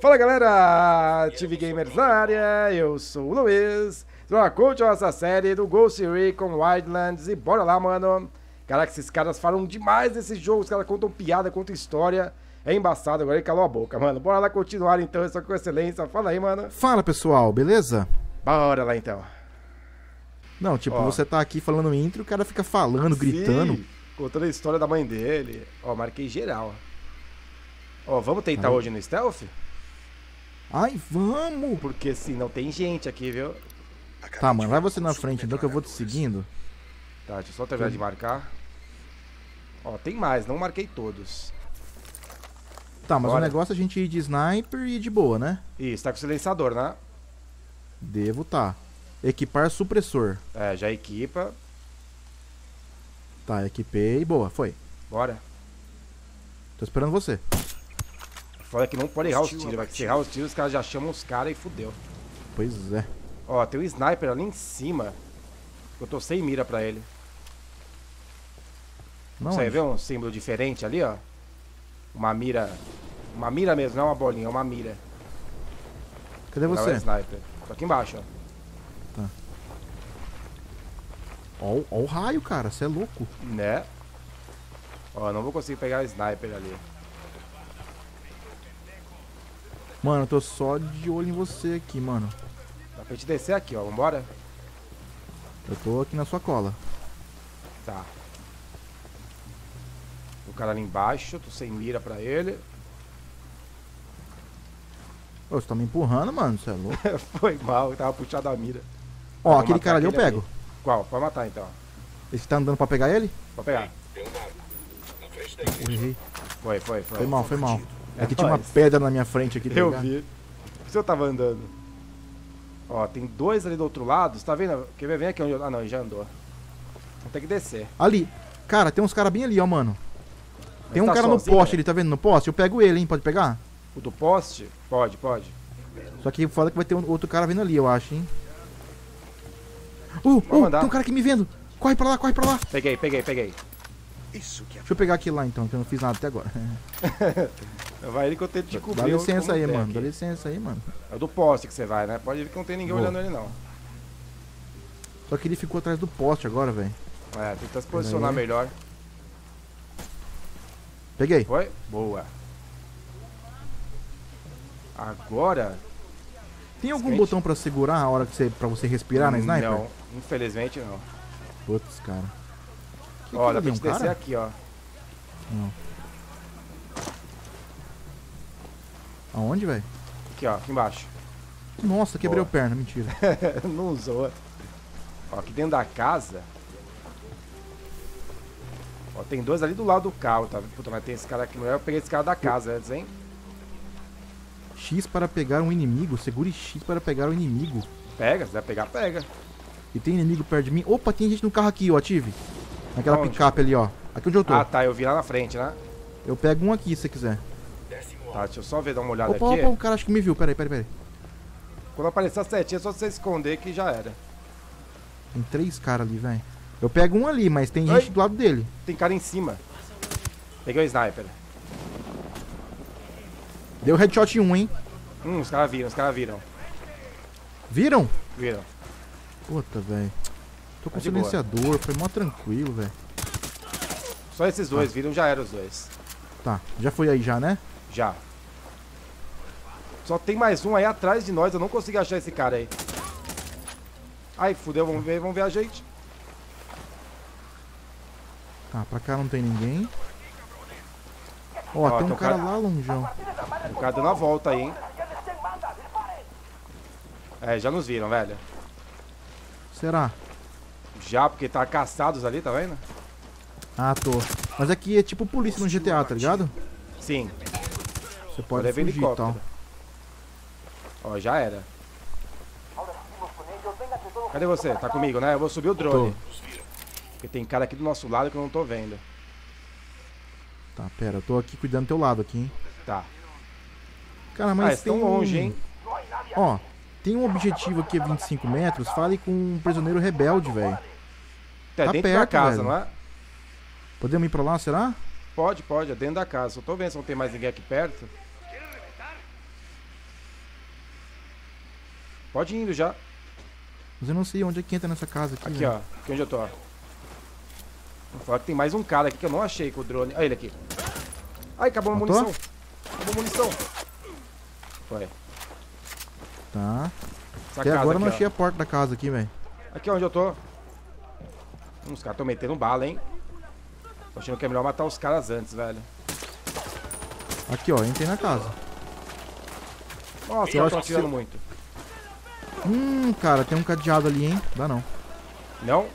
Fala galera, TV Gamers na área, eu sou o Luiz, curte a nossa série do Ghost Recon Wildlands e bora lá, mano. Cara, que esses caras falam demais desses jogos, os caras contam piada, contam história, é embaçado, agora ele calou a boca, mano. Bora lá continuar então, isso com excelência, fala aí, mano. Fala pessoal, beleza? Bora lá então. Não, tipo, Ó. você tá aqui falando intro, o cara fica falando, Sim, gritando. contando a história da mãe dele. Ó, marquei geral. Ó, vamos tentar hoje no stealth? Ai, vamos! Porque se não tem gente aqui, viu? Tá, mano, vai você na frente então que eu vou te seguindo. Tá, deixa eu só terminar de marcar. Ó, tem mais, não marquei todos. Tá, mas Bora. o negócio é a gente ir de sniper e de boa, né? Isso, tá com silenciador, né? Devo tá. Equipar supressor. É, já equipa. Tá, equipei. Boa, foi. Bora. Tô esperando você. Foda que não pode errar os tiros, vai. Se errar os tiros, os caras já chamam os caras e fudeu. Pois é. Ó, tem um sniper ali em cima. Eu tô sem mira pra ele. Não, Você vê um símbolo diferente ali, ó? Uma mira. Uma mira mesmo, não é uma bolinha, é uma mira. Cadê você? Não é sniper. Tô aqui embaixo, ó. Tá. Ó, ó o raio, cara, você é louco. Né? Ó, não vou conseguir pegar o sniper ali. Mano, eu tô só de olho em você aqui, mano. Dá pra gente descer aqui, ó. Vambora? Eu tô aqui na sua cola. Tá. O cara ali embaixo, tô sem mira pra ele. Ô, você tá me empurrando, mano, você é louco. Foi mal, tava puxado a mira. Ó, aquele cara ali eu pego. Ali. Qual? Pode matar então. Esse tá andando pra pegar ele? Pode pegar. Errei. Foi, foi, foi. Foi mal, foi mal. É que tinha uma pedra na minha frente aqui. Tá eu vi. Por que eu tava andando? Ó, tem dois ali do outro lado. Você tá vendo? Quer ver? Vem aqui onde eu... Ah, não, já andou. Vou ter que descer. Ali. Cara, tem uns caras bem ali, ó, mano. Tem um tá cara sozinho, no poste ali, tá vendo? No poste. Eu pego ele, hein? Pode pegar? O do poste? Pode, pode. Só que foda que vai ter um, outro cara vindo ali, eu acho, hein? Uh, uh, tem um cara aqui me vendo. Corre pra lá, corre pra lá. Peguei, peguei, peguei. Isso que é... Deixa eu pegar aqui lá então, que eu não fiz nada até agora. vai ele que eu tento te cobrir. Dá licença aí, mano. Aqui. Dá licença aí, mano. É do poste que você vai, né? Pode ver que não tem ninguém Vou. olhando ele, não. Só que ele ficou atrás do poste agora, velho. É, tenta se posicionar melhor. Peguei. Foi? Boa. Agora... Tem algum botão pra segurar a hora que você, pra você respirar na sniper? Não, infelizmente não. Putz, cara. Ó, dá pra gente descer aqui, ó. Não. Aonde, velho? Aqui, ó, aqui embaixo. Nossa, quebrei Boa. o perna, mentira. não usou. Ó, aqui dentro da casa. Ó, tem dois ali do lado do carro, tá? Puta, mas tem esse cara aqui. Eu peguei esse cara da casa antes, hein? X para pegar um inimigo. Segure X para pegar o um inimigo. Pega, se vai pegar, pega. E tem inimigo perto de mim. Opa, tem gente no carro aqui, ó, Ative. Naquela picape ali, ó. Aqui onde eu tô. Ah, tá, eu vi lá na frente, né? Eu pego um aqui, se você quiser. Tá, deixa eu só ver, dar uma olhada opa, aqui. Opa, o cara acho que me viu. Peraí, peraí, peraí. Quando aparecer a setinha, é só você esconder que já era. Tem três caras ali, velho. Eu pego um ali, mas tem gente do lado dele. Tem cara em cima. Peguei o sniper. Deu headshot em um, hein? Hum, os caras viram, os caras viram. Viram? Viram. Puta, velho. Tô com tá silenciador, foi mó tranquilo, velho. Só esses dois, ah. viram, já eram os dois. Tá, já foi aí já, né? Já. Só tem mais um aí atrás de nós, eu não consigo achar esse cara aí. Ai, fudeu, vamos ver, vamos ver a gente. Tá, pra cá não tem ninguém. Ó, Ó tem um cara, cara lá longeão. O cara dando a volta aí, hein? É, já nos viram, velho. Será? Já, porque tá caçados ali, tá vendo? Ah, tô. Mas aqui é tipo polícia no GTA, tá ligado? Sim. Você pode Olha fugir e tal. Ó, já era. Cadê você? Tá comigo, né? Eu vou subir o drone. Tô. Porque tem cara aqui do nosso lado que eu não tô vendo. Tá, pera, eu tô aqui cuidando do teu lado aqui, hein? Tá. Cara, mas ah, tem longe, hein? Ó, tem um objetivo aqui a 25 metros. Fale com um prisioneiro rebelde, velho. É tá dentro perto, da casa, velho. não é? Podemos ir pra lá, será? Pode, pode, é dentro da casa. Só tô vendo se não tem mais ninguém aqui perto. Pode ir indo já. Mas eu não sei onde é que entra nessa casa aqui. Aqui, velho. ó. Aqui onde eu tô, ó. Vou falar que tem mais um cara aqui que eu não achei com o drone. Olha ele aqui. Ai, acabou a munição. Acabou a munição. Foi. Tá. Essa Até agora aqui, não achei a porta da casa aqui, velho. Aqui onde eu tô. Os caras estão metendo bala, hein? Tô achando que é melhor matar os caras antes, velho. Aqui, ó. Entrei na casa. Nossa, eu tô atirando se... muito. Hum, cara, tem um cadeado ali, hein? Dá não. Não?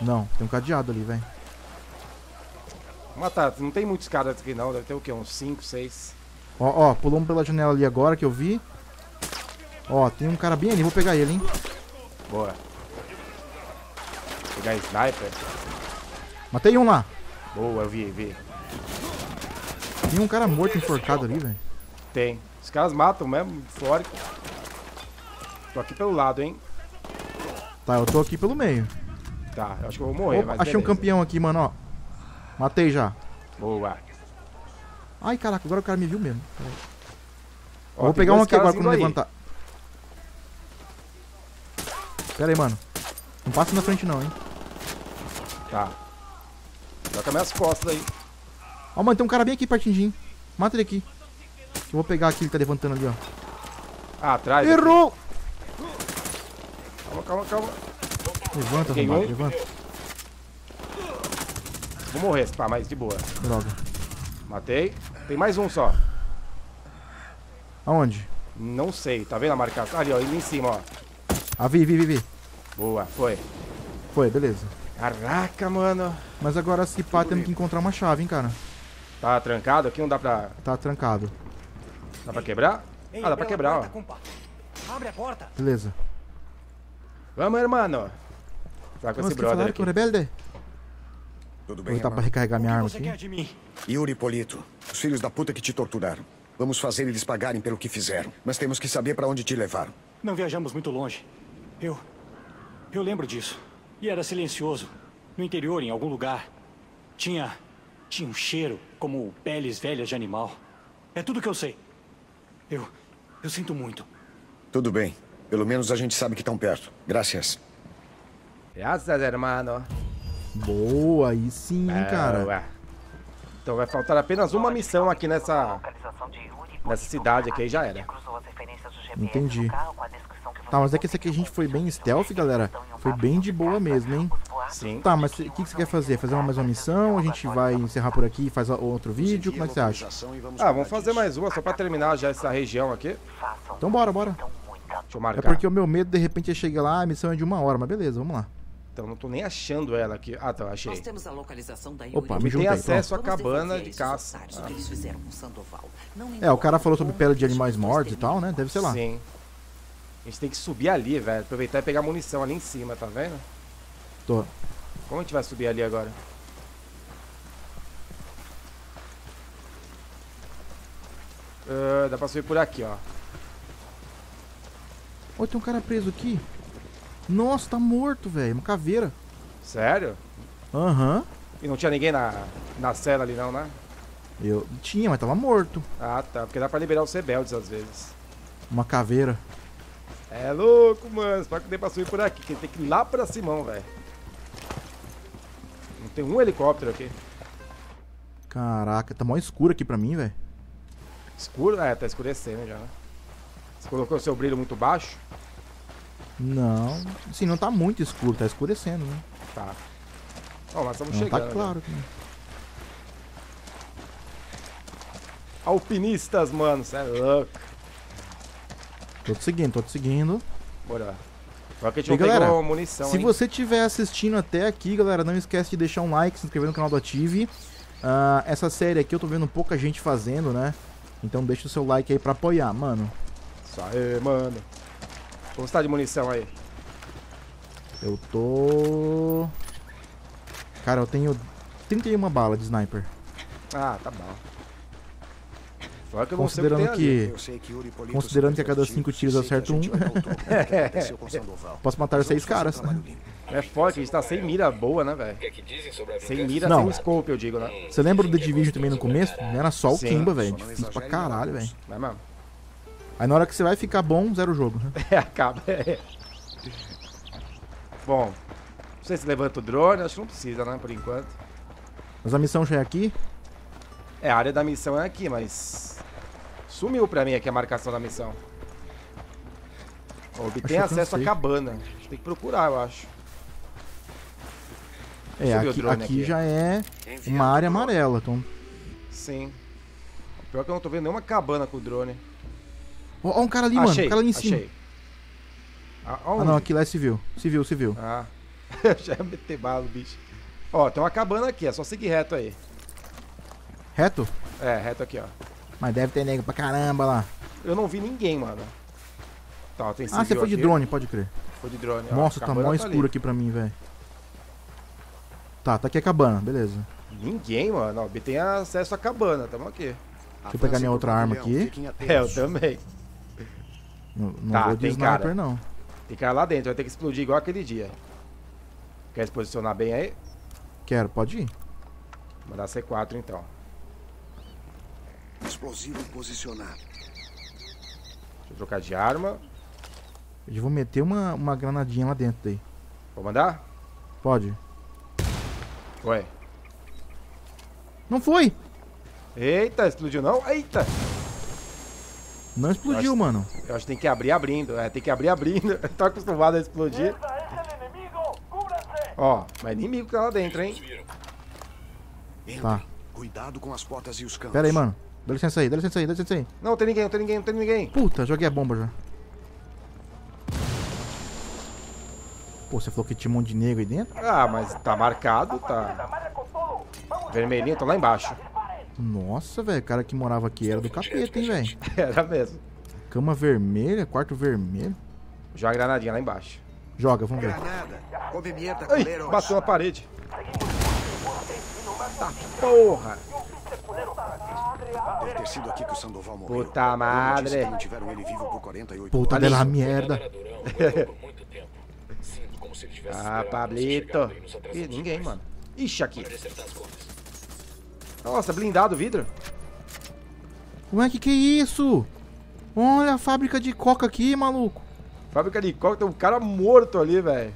Não, tem um cadeado ali, velho. Matar, não tem muitos caras aqui não, deve ter o quê? Uns 5, 6. Ó, ó, pulou um pela janela ali agora que eu vi. Ó, tem um cara bem ali, vou pegar ele, hein? Boa. Vou pegar sniper. Matei um lá. Boa, eu vi, vi. Tem um cara morto enforcado ali, velho. Tem. Os caras matam mesmo, fora. Tô aqui pelo lado, hein? Tá, eu tô aqui pelo meio. Tá, eu acho que eu vou morrer, Opa, Achei beleza. um campeão aqui, mano, ó. Matei já. Boa. Ai, caraca, agora o cara me viu mesmo. Ó, vou pegar um aqui agora quando aí. levantar. Pera aí, mano. Não passa na frente não, hein. Tá. Troca minhas costas aí. Ó, mano, tem um cara bem aqui pertinho. Mata ele aqui. Eu vou pegar aqui, ele tá levantando ali, ó. Ah, atrás. Errou! Aqui. Calma, calma, calma. Levanta, Romano, levanta. Vou morrer, pá, mas de boa. Droga. Matei. Tem mais um só. Aonde? Não sei, tá vendo a marcação? Ali, ó, ali em cima, ó. Ah, vi, vi, vi, vi. Boa, foi. Foi, beleza. Caraca, mano. Mas agora se pá, temos que encontrar uma chave, hein, cara. Tá trancado aqui? Não dá pra... Tá trancado. Dá pra quebrar? ah, dá pra quebrar, ó. Abre a porta. Beleza. Vamos, irmão. Tá com esse brother aqui. rebelde? Tudo bem, Vou para recarregar minha arma aqui. Quer de mim? Yuri Polito, os filhos da puta que te torturaram. Vamos fazer eles pagarem pelo que fizeram. Mas temos que saber para onde te levaram. Não viajamos muito longe. Eu... Eu lembro disso. E era silencioso. No interior, em algum lugar. Tinha... Tinha um cheiro, como peles velhas de animal. É tudo que eu sei. Eu... Eu sinto muito. Tudo bem. Pelo menos a gente sabe que estão perto. Graças. Graças, hermano. Boa, aí sim, hein, cara. Ué. Então vai faltar apenas uma missão aqui nessa nessa cidade aqui, aí já era. Entendi. Tá, mas é que esse aqui a gente foi bem stealth, galera. Foi bem de boa mesmo, hein? Sim. Tá, mas o que, que você quer fazer? Fazer uma mais uma missão? A gente vai encerrar por aqui e faz outro vídeo? Como é que você acha? Ah, vamos fazer mais uma, só pra terminar já essa região aqui. Então bora, bora. Deixa eu marcar. É porque o meu medo, de repente, é chegar lá, a missão é de uma hora, mas beleza, vamos lá. Então não tô nem achando ela aqui. Ah, tá, achei. Nós temos a localização da Opa, me juntei, tem acesso à cabana de caça. Ah. É, o cara falou sobre pele de animais mortos e tal, né? Deve ser lá. Sim. A gente tem que subir ali, velho. Aproveitar e pegar munição ali em cima, tá vendo? Tô. Como a gente vai subir ali agora? Uh, dá pra subir por aqui, ó. Olha, tem um cara preso aqui. Nossa, tá morto, velho. Uma caveira. Sério? Aham. Uhum. E não tinha ninguém na, na cela ali não, né? Eu tinha, mas tava morto. Ah, tá. Porque dá pra liberar os rebeldes às vezes. Uma caveira. É louco, mano. Só que tem pra subir por aqui. Que tem que ir lá pra cima, velho. Não tem um helicóptero aqui. Caraca, tá mó escuro aqui pra mim, velho. Escuro? É, tá escurecendo já, né? Você colocou o seu brilho muito baixo? Não, sim, não tá muito escuro, tá escurecendo, né? Tá. Ó, oh, mas estamos não tá chegando. Tá claro. Né? Alpinistas, mano, cê é louco. Tô te seguindo, tô te seguindo. Bora. Gente e, galera, munição, se hein? você estiver assistindo até aqui, galera, não esquece de deixar um like, se inscrever no canal do Ative. Uh, essa série aqui eu tô vendo pouca gente fazendo, né? Então deixa o seu like aí pra apoiar, mano. Isso aí, mano. Como está de munição aí? Eu tô... Cara, eu tenho 31 balas de sniper. Ah, tá bom. Só que considerando que, que considerando que a cada 5 tiros acerta um, posso matar 6 caras. É forte, a gente tá sem mira boa, né, velho? Sem mira, Não. sem scope, eu digo, né? Você lembra do The Division também no começo? Era só o Kimba, velho. Difícil pra caralho, velho. É mesmo? Aí na hora que você vai ficar bom, zero o jogo. né? É, acaba. É. Bom, não sei se levanta o drone, acho que não precisa, né, por enquanto. Mas a missão já é aqui. É, a área da missão é aqui, mas... Sumiu pra mim aqui a marcação da missão. Obtém que eu acesso à cabana. A gente tem que procurar, eu acho. É, o aqui, aqui aqui. já é uma área amarela. Então... Sim. Pior que eu não tô vendo nenhuma cabana com o drone. Ó, ó um cara ali, mano. achei, Um cara ali em cima. achei. Ah, Ah, aonde? não, aquilo é civil. Civil, civil. Ah, já ia meter bala, bicho. Ó, tem uma cabana aqui, é só seguir reto aí. Reto? É, reto aqui, ó. Mas deve ter nego pra caramba lá. Eu não vi ninguém, mano. Tá, tem Ah, você foi de aqui. drone, pode crer. Foi de drone. ó. Nossa, tá mó ali. escuro aqui pra mim, velho. Tá, tá aqui a cabana, beleza. Ninguém, mano. Ó, tem acesso à cabana, tamo aqui. Deixa eu pegar minha outra arma aqui. É, eu também. Não, não Tá, vou de tem sniper, cara. não. Tem cara lá dentro, vai ter que explodir igual aquele dia. Quer se posicionar bem aí? Quero, pode ir. Mandar C4 então. Explosivo posicionado. Deixa eu trocar de arma. Eu vou meter uma, uma granadinha lá dentro daí. Vou mandar? Pode. Foi. Não foi! Eita, explodiu não? Eita! Não explodiu, Acho- mano. Eu acho que tem que abrir abrindo. É, tem que abrir abrindo. tá acostumado a explodir. Ó, mas inimigo que tá lá dentro, hein? Entre. Tá. Cuidado com as portas e os campos. Pera aí, mano. Dá licença aí, dá licença aí, dá licença aí. Não, tem ninguém, não tem ninguém, não tem ninguém. Puta, joguei a bomba já. Pô, você falou que tinha um monte de negro aí dentro? Ah, mas tá marcado, tá. Vermelhinho, tô lá embaixo. Nossa, velho, o cara que morava aqui era do capeta, hein, velho. Era mesmo. Cama vermelha, quarto vermelho. Joga a granadinha lá embaixo. Joga, vamos ver. Granada. Ai, bateu na parede. Tá porra. Ter sido aqui que o Sandoval morreu. Puta madre. mantiveram ele vivo por 48 Puta horas. dela merda. Ah, Pablito. Ih, ninguém, mano. Ixi, aqui. Nossa, blindado o vidro. Ué, que que é isso? Olha a fábrica de coca aqui, maluco. Fábrica de coca, tem um cara morto ali, velho.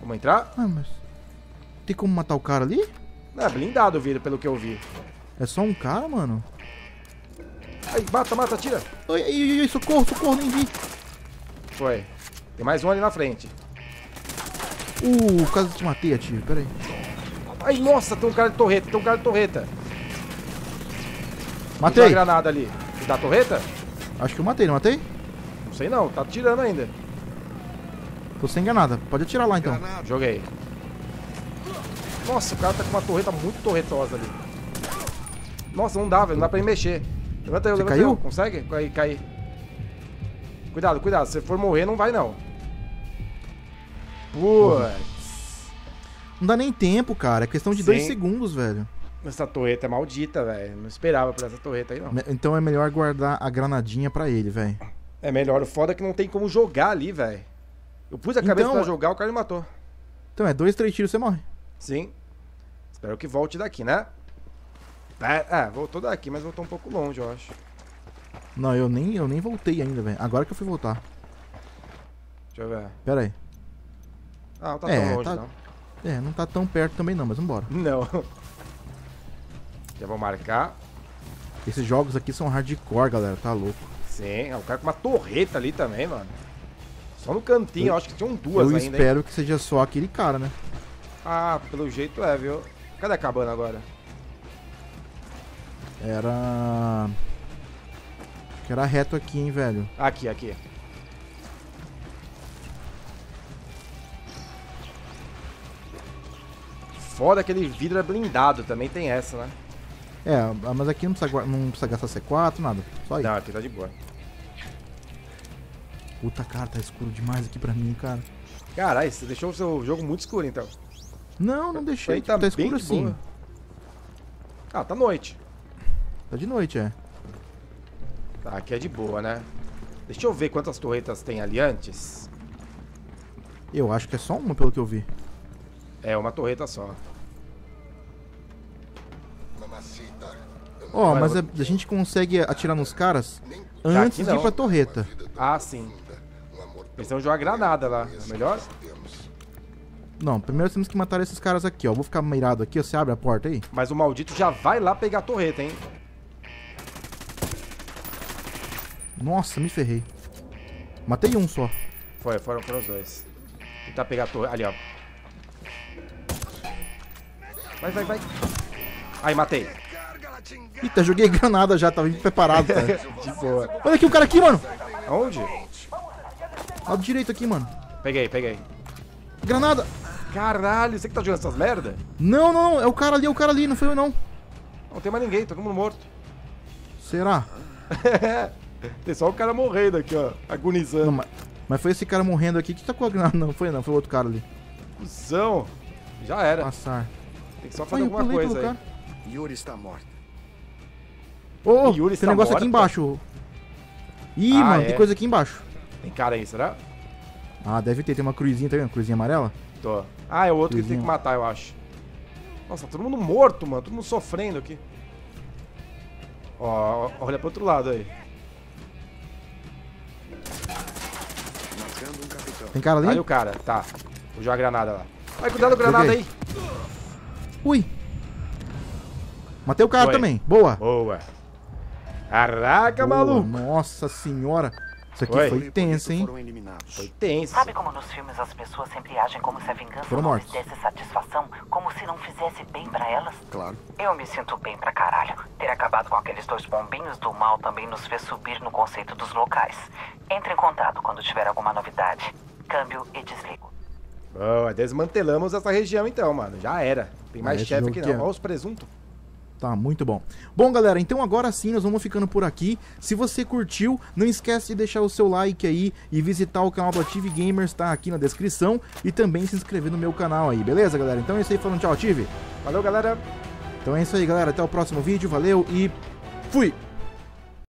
Vamos entrar? Ah, mas... Tem como matar o cara ali? Não, é blindado o vidro, pelo que eu vi. É só um cara, mano? Ai, mata, mata, tira. Ai, ai, ai, ai, socorro, socorro, nem vi. Foi. Tem mais um ali na frente. Uh, quase te matei, tio. Pera aí. Ai, nossa, tem um cara de torreta, tem um cara de torreta. Tem uma Matei. granada ali. E da torreta? Acho que eu matei, não matei? Não sei não, tá tirando ainda. Tô sem enganada. Pode atirar lá, então. Granada. Joguei. Nossa, o cara tá com uma torreta muito torretosa ali. Nossa, não dá, velho. Não dá pra ir mexer. Levanta aí, Você levanta caiu? aí. Consegue? Cair, cair. Cuidado, cuidado. Se você for morrer, não vai não. Putz. Não dá nem tempo, cara. É questão de dois Sim. segundos, velho. Essa torreta é maldita, velho. Não esperava por essa torreta aí, não. Então é melhor guardar a granadinha pra ele, velho. É melhor. O foda é que não tem como jogar ali, velho. Eu pus a cabeça Então- pra jogar, o cara me matou. Então é dois, três tiros você morre. Sim. Espero que volte daqui, né? É, é, voltou daqui, mas voltou um pouco longe, eu acho. Não, eu nem, eu nem voltei ainda, velho. Agora que eu fui voltar. Deixa eu ver. Pera aí. Ah, não tá É, tão longe, tá- não. É, não tá tão perto também não, mas vambora. Não. Já vou marcar. Esses jogos aqui são hardcore, galera. Tá louco. Sim, é, o cara com uma torreta ali também, mano. Só no cantinho, eu acho que tinham duas eu ainda, hein? espero que seja só aquele cara, né? Ah, pelo jeito é, viu? Cadê a cabana agora? Era... Acho que era reto aqui, hein, velho. Aqui, aqui. Foda aquele vidro é blindado, também tem essa, né? É, mas aqui não precisa, não precisa gastar C4, nada. Só aí. Não, aqui tá de boa. Puta, cara, tá escuro demais aqui pra mim, cara. Caralho, você deixou o seu jogo muito escuro, então. Não, não deixei. Tá, bem escuro assim. Ah, tá noite. Tá de noite, é. Tá, aqui é de boa, né? Deixa eu ver quantas torretas tem ali antes. Eu acho que é só uma, pelo que eu vi. É, uma torreta só. Ó, Olha, mas a, a gente consegue atirar nos caras antes de ir pra torreta. Ah, sim. Eles vão jogar granada lá. É melhor? Não, primeiro temos que matar esses caras aqui, ó. Vou ficar mirado aqui, ó. Você abre a porta aí? Mas o maldito já vai lá pegar a torreta, hein? Nossa, me ferrei. Matei um só. Foi, foram, foram os dois. Tentar pegar a torre. Ali, ó. Vai, vai, vai. Aí, matei. Eita, joguei granada já, tava preparado, tá? De boa. Olha aqui o cara aqui, mano. Aonde? Lado direito aqui, mano. Peguei, peguei. Granada. Caralho, você que tá jogando essas merda? Não, não, não. É o cara ali, é o cara ali. Não foi eu, não. Não tem mais ninguém, todo mundo morto. Será? Tem só o cara morrendo aqui, ó. Agonizando. Não, mas, mas foi esse cara morrendo aqui que tá com a granada. Não, foi não. Foi o outro cara ali. Cusão. Já era. Passar. Tem que só fazer Ai, alguma coisa aí. cara. Yuri está morta. Ô, ô, Yuri tem está um negócio aqui morta? embaixo. Ih, Ah, mano, é? tem coisa aqui embaixo. Tem cara aí, será? Ah, deve ter. Tem uma cruzinha, tá vendo? Cruzinha amarela. Tô. Ah, é o outro que tem que matar, eu acho. Nossa, todo mundo morto, mano. Todo mundo sofrendo aqui. Ó, olha pro outro lado aí. Tem cara ali? Aí o cara, tá. Vou jogar a granada lá. Vai, cuidado com a granada Joguei. aí. Ui. Matei o cara Foi. também. Boa. Boa. Caraca, Boa, maluco. Nossa senhora. Isso aqui Foi. foi tenso, hein? Foram eliminados. Foi tenso. Sabe como nos filmes as pessoas sempre agem como se a vingança Foram não mortos. lhes desse satisfação? Como se não fizesse bem pra elas? Claro. Eu me sinto bem pra caralho. Ter acabado com aqueles dois bombinhos do mal também nos fez subir no conceito dos locais. Entre em contato quando tiver alguma novidade. Câmbio e desligo. Boa, desmantelamos essa região então, mano. Já era. Tem mais Ah, chefe aqui não. é- Olha os presuntos. Tá, muito bom. Bom, galera, então agora sim nós vamos ficando por aqui. Se você curtiu, não esquece de deixar o seu like aí e visitar o canal do Ative Gamers, tá aqui na descrição. E também se inscrever no meu canal aí, beleza, galera? Então é isso aí, falando tchau, Ative. Valeu, galera. Então é isso aí, galera. Até o próximo vídeo, valeu e fui!